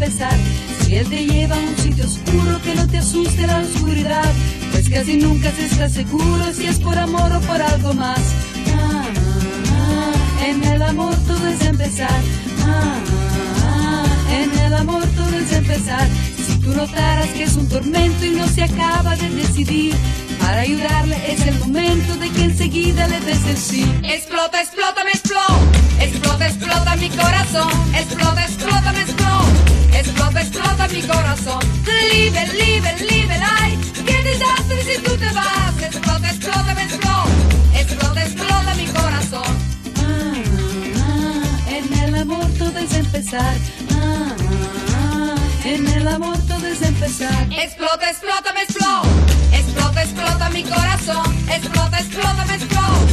Si él te lleva a un sitio oscuro, que no te asuste la oscuridad, pues casi nunca se está seguro si es por amor o por algo más. Ah, ah, ah, en el amor todo es empezar. Ah, en el amor todo es empezar. Si tú notaras que es un tormento y no se acaba de decidir, para ayudarle es el momento de que enseguida le des el sí. Explota Ah, en el amor todo. Explota, explota, me explota. Explota, explota mi corazón. Explota, explota, me explota.